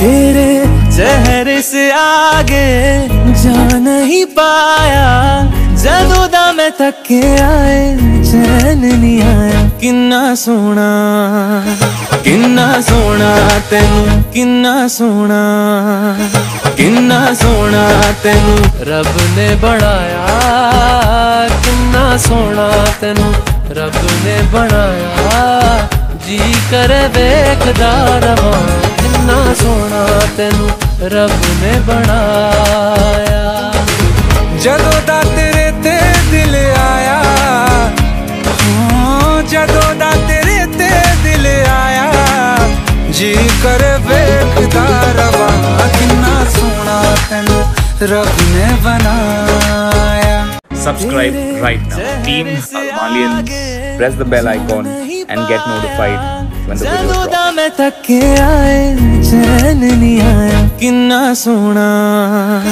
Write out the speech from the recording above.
तेरे चेहरे से आगे जा नहीं पाया। जदों दा मैं थके आए, चैन नहीं आया। किन्ना सोना किन्ना सोना तेन, किन्ना सोना किन्ना सोना तेन। रब ने बनाया, किन्ना सोना तेन। रब ने बनाया, जी कर वेखदा रहा रब ने बनाया। जदो दा तेरे ते दिल आया हाँ जदो दा तेरे ते दिल आया जी कर वेखदा रवा किन्ना सोना तेनु रब ने बनाया। Subscribe right now team अल्मालियन press the bell icon and get notified when the video drops. ਚੈਨ ਨਹੀਂ ਆਇਆ ਕਿੰਨਾ ਸੋਹਣਾ।